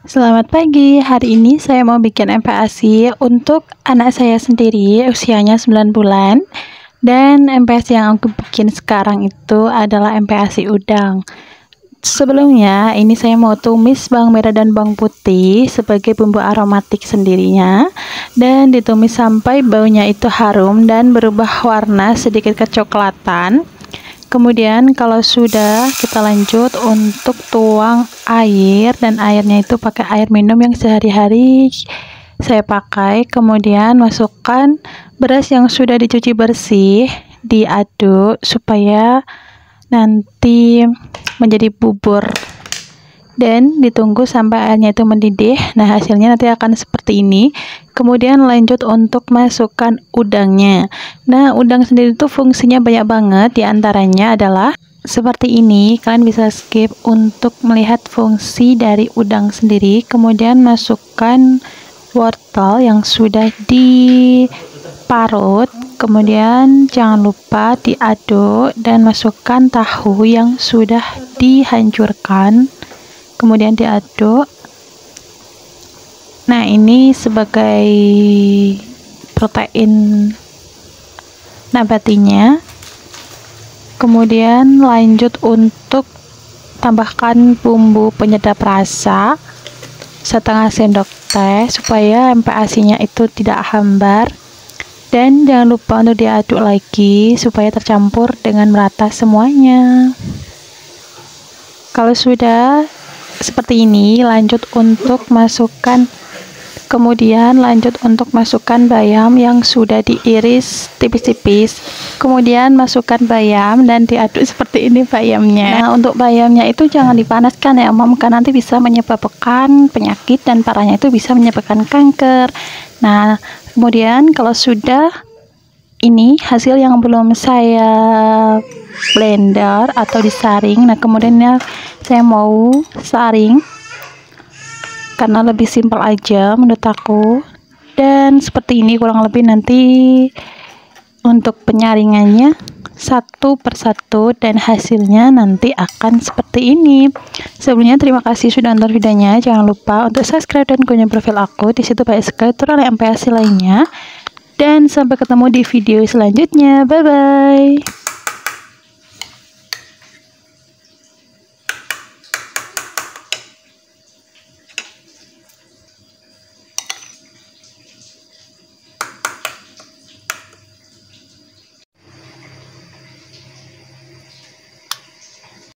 Selamat pagi, hari ini saya mau bikin MPASI untuk anak saya sendiri usianya 9 bulan. Dan MPASI yang aku bikin sekarang itu adalah MPASI udang. Sebelumnya ini saya mau tumis bawang merah dan bawang putih sebagai bumbu aromatik sendirinya. Dan ditumis sampai baunya itu harum dan berubah warna sedikit kecoklatan kemudian kalau sudah kita lanjut untuk tuang air dan airnya itu pakai air minum yang sehari-hari saya pakai. Kemudian masukkan beras yang sudah dicuci bersih diaduk supaya nanti menjadi bubur dan ditunggu sampai airnya itu mendidih. Nah hasilnya nanti akan seperti ini. Kemudian lanjut untuk masukkan udangnya. Nah udang sendiri itu fungsinya banyak banget. Di antaranya adalah seperti ini. Kalian bisa skip untuk melihat fungsi dari udang sendiri. Kemudian masukkan wortel yang sudah diparut. Kemudian jangan lupa diaduk dan masukkan tahu yang sudah dihancurkan kemudian diaduk. Nah ini sebagai protein nabatinya. Kemudian lanjut untuk tambahkan bumbu penyedap rasa setengah sendok teh supaya MPASI nya itu tidak hambar. Dan jangan lupa untuk diaduk lagi supaya tercampur dengan merata semuanya. Kalau sudah seperti ini lanjut untuk masukkan kemudian lanjut untuk masukkan bayam yang sudah diiris tipis-tipis. Kemudian masukkan bayam dan diaduk seperti ini bayamnya. Nah untuk bayamnya itu jangan dipanaskan ya mom karena nanti bisa menyebabkan penyakit dan parahnya itu bisa menyebabkan kanker. Nah kemudian kalau sudah ini hasil yang belum saya blender atau disaring. Nah kemudian ya saya mau saring karena lebih simpel aja menurut aku. Dan seperti ini kurang lebih nanti untuk penyaringannya satu persatu dan hasilnya nanti akan seperti ini. Sebelumnya terima kasih sudah nonton videonya. Jangan lupa untuk subscribe dan kunjungi profil aku. Di situ banyak sekali tutorial MPASI lainnya dan sampai ketemu di video selanjutnya. Bye bye